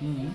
嗯。